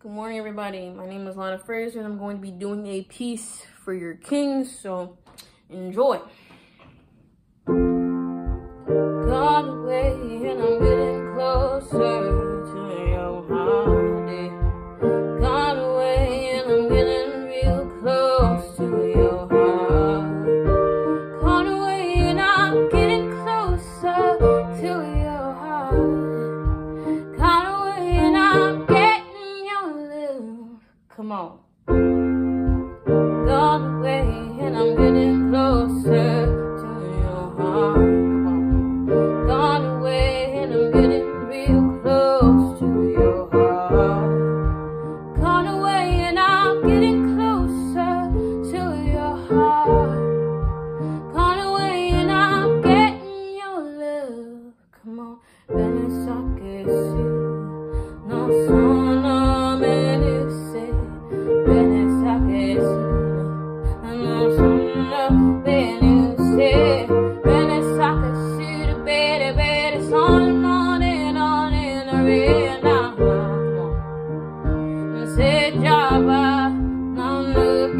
Good morning, everybody. My name is Lana Fraser, and I'm going to be doing a piece for your kings, so enjoy. Gone away, and I'm getting closer to Come on. Gone away, and I'm getting closer to your heart. Come on. Gone away, and I'm getting real close to your heart. Gone away, and I'm getting closer to your heart. Gone away, and I'm getting your love. Come on, ven saque